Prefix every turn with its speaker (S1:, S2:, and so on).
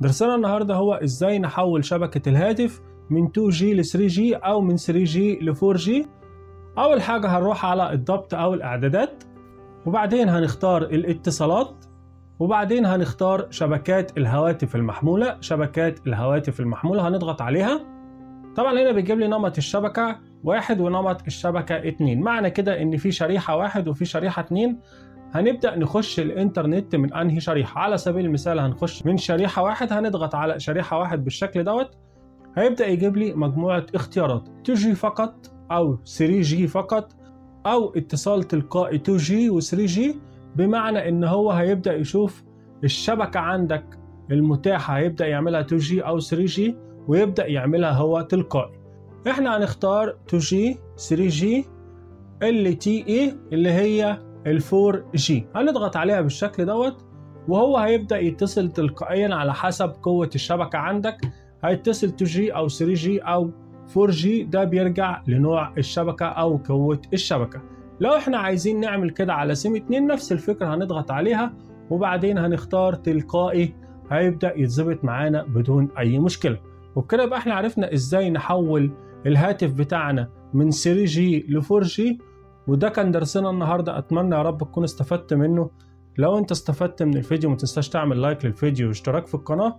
S1: درسنا النهارده هو إزاي نحول شبكة الهاتف من 2G ل 3G أو من 3G ل 4G أول حاجة هنروح على الضبط أو الإعدادات وبعدين هنختار الاتصالات وبعدين هنختار شبكات الهواتف المحمولة شبكات الهواتف المحمولة هنضغط عليها. طبعا هنا بيجيب لي نمط الشبكة واحد ونمط الشبكة اتنين. معنى كده إن في شريحة واحد وفي شريحة اتنين. هنبدأ نخش الإنترنت من أنهي شريحة؟ على سبيل المثال هنخش من شريحة واحد هنضغط على شريحة واحد بالشكل دوت. هيبدأ يجيب لي مجموعة اختيارات. 2G فقط أو 3G فقط أو اتصال تلقائي 2G و 3G بمعنى إن هو هيبدأ يشوف الشبكة عندك المتاحة هيبدأ يعملها 2G أو 3G ويبدأ يعملها هو تلقائي. إحنا هنختار 2G 3G LTE اللي هي ال 4G هنضغط عليها بالشكل دوت وهو هيبدأ يتصل تلقائيا على حسب قوة الشبكة عندك. هيتصل 2G أو 3G أو 4G ده بيرجع لنوع الشبكة أو قوة الشبكة. لو إحنا عايزين نعمل كده على سيم 2 نفس الفكرة هنضغط عليها وبعدين هنختار تلقائي هيبدأ يتظبط معانا بدون أي مشكلة. وبكده يبقى إحنا عرفنا إزاي نحول الهاتف بتاعنا من 3G ل 4G وده كان درسنا النهارده. أتمنى يا رب تكون استفدت منه. لو أنت استفدت من الفيديو ما تنساش تعمل لايك للفيديو واشتراك في القناة.